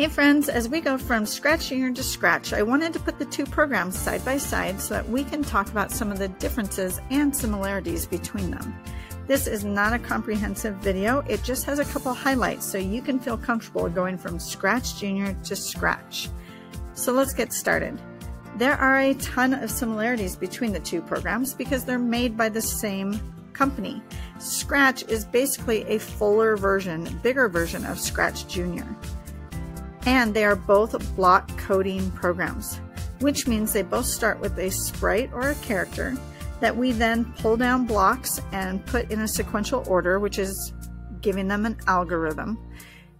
Hey friends, as we go from Scratch Junior to Scratch, I wanted to put the two programs side by side so that we can talk about some of the differences and similarities between them. This is not a comprehensive video, it just has a couple highlights so you can feel comfortable going from Scratch Junior to Scratch. So let's get started. There are a ton of similarities between the two programs because they're made by the same company. Scratch is basically a fuller version, bigger version of Scratch Junior and they are both block coding programs, which means they both start with a sprite or a character that we then pull down blocks and put in a sequential order, which is giving them an algorithm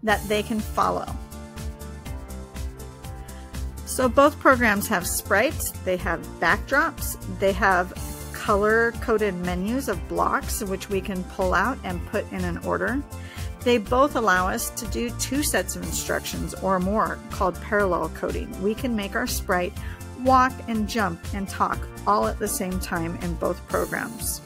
that they can follow. So both programs have sprites, they have backdrops, they have color coded menus of blocks which we can pull out and put in an order. They both allow us to do two sets of instructions or more called parallel coding. We can make our sprite walk and jump and talk all at the same time in both programs.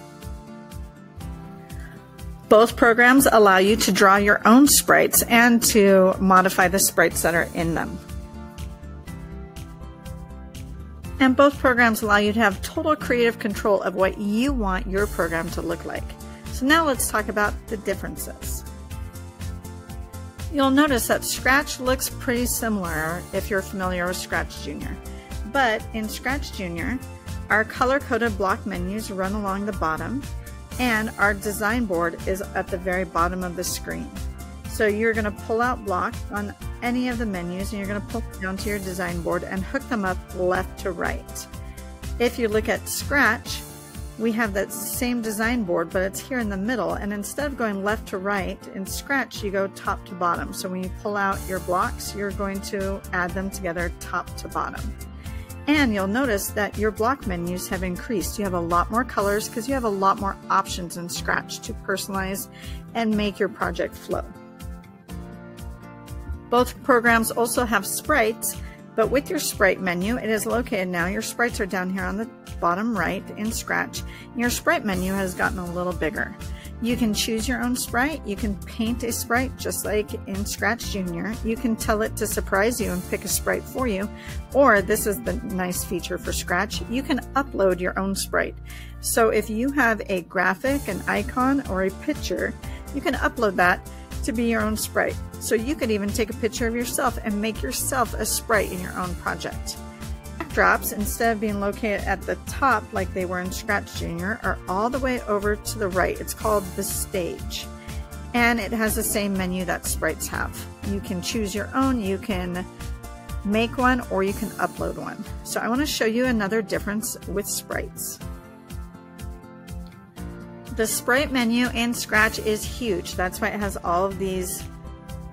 Both programs allow you to draw your own sprites and to modify the sprites that are in them. And both programs allow you to have total creative control of what you want your program to look like. So now let's talk about the differences. You'll notice that Scratch looks pretty similar if you're familiar with Scratch Junior. But in Scratch Junior, our color-coded block menus run along the bottom and our design board is at the very bottom of the screen. So you're going to pull out block on any of the menus and you're going to pull down to your design board and hook them up left to right. If you look at Scratch, we have that same design board, but it's here in the middle. And instead of going left to right in Scratch, you go top to bottom. So when you pull out your blocks, you're going to add them together top to bottom. And you'll notice that your block menus have increased. You have a lot more colors because you have a lot more options in Scratch to personalize and make your project flow. Both programs also have sprites, but with your sprite menu, it is located now. Your sprites are down here on the bottom right in Scratch. Your sprite menu has gotten a little bigger. You can choose your own sprite. You can paint a sprite just like in Scratch Junior. You can tell it to surprise you and pick a sprite for you. Or this is the nice feature for Scratch. You can upload your own sprite. So if you have a graphic, an icon, or a picture, you can upload that to be your own sprite. So you could even take a picture of yourself and make yourself a sprite in your own project. Backdrops, instead of being located at the top like they were in Scratch Junior, are all the way over to the right. It's called the stage. And it has the same menu that sprites have. You can choose your own, you can make one, or you can upload one. So I want to show you another difference with sprites. The sprite menu in Scratch is huge. That's why it has all of these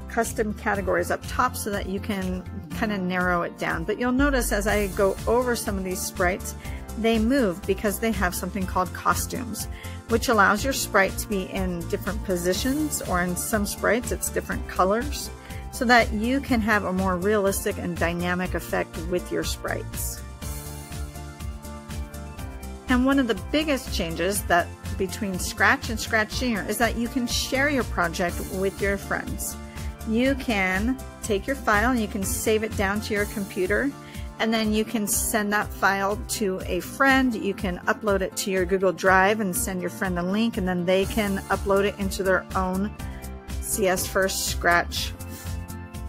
custom categories up top so that you can kind of narrow it down. But you'll notice as I go over some of these sprites, they move because they have something called costumes, which allows your sprite to be in different positions or in some sprites it's different colors so that you can have a more realistic and dynamic effect with your sprites. And one of the biggest changes that between Scratch and Scratch Junior is that you can share your project with your friends. You can take your file and you can save it down to your computer and then you can send that file to a friend. You can upload it to your Google Drive and send your friend a link and then they can upload it into their own CS First Scratch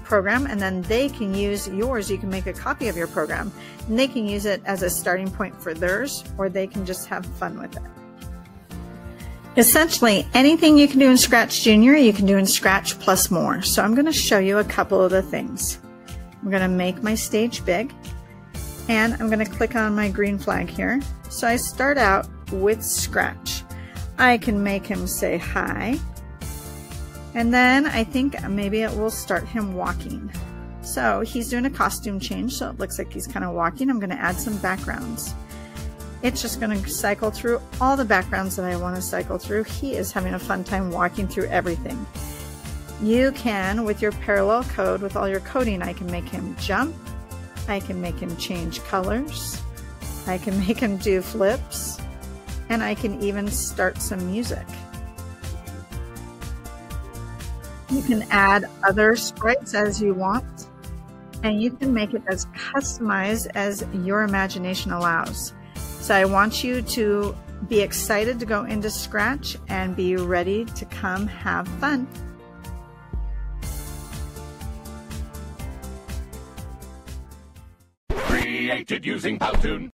program and then they can use yours. You can make a copy of your program and they can use it as a starting point for theirs or they can just have fun with it. Essentially, anything you can do in Scratch Junior, you can do in Scratch plus more. So I'm going to show you a couple of the things. I'm going to make my stage big and I'm going to click on my green flag here. So I start out with Scratch. I can make him say hi and then I think maybe it will start him walking. So he's doing a costume change so it looks like he's kind of walking. I'm going to add some backgrounds. It's just going to cycle through all the backgrounds that I want to cycle through. He is having a fun time walking through everything. You can, with your parallel code, with all your coding, I can make him jump. I can make him change colors. I can make him do flips. And I can even start some music. You can add other sprites as you want. and you can make it as customized as your imagination allows. So I want you to be excited to go into Scratch and be ready to come have fun. Created using Powtoon.